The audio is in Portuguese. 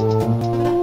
Música